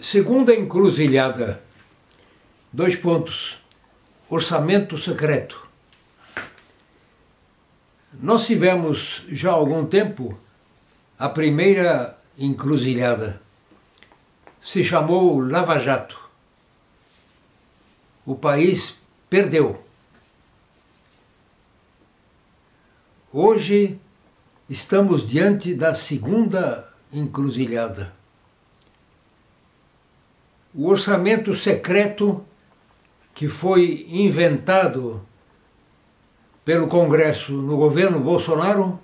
Segunda encruzilhada. Dois pontos. Orçamento secreto. Nós tivemos já há algum tempo a primeira encruzilhada. Se chamou Lava Jato. O país perdeu. Hoje estamos diante da segunda encruzilhada o orçamento secreto que foi inventado pelo Congresso no governo Bolsonaro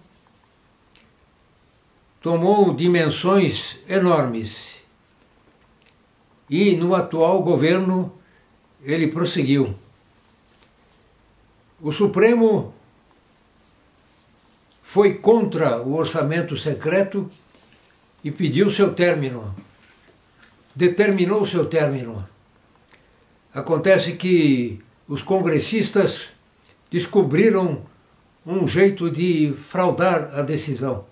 tomou dimensões enormes. E no atual governo ele prosseguiu. O Supremo foi contra o orçamento secreto e pediu seu término determinou seu término. Acontece que os congressistas descobriram um jeito de fraudar a decisão.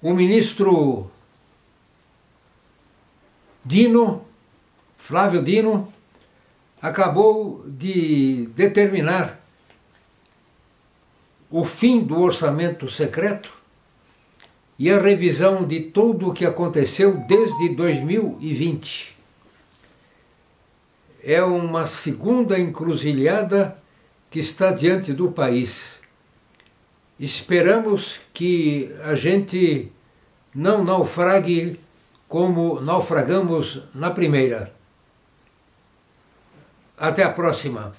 O ministro Dino, Flávio Dino, acabou de determinar o fim do orçamento secreto e a revisão de tudo o que aconteceu desde 2020. É uma segunda encruzilhada que está diante do país. Esperamos que a gente não naufrague como naufragamos na primeira. Até a próxima.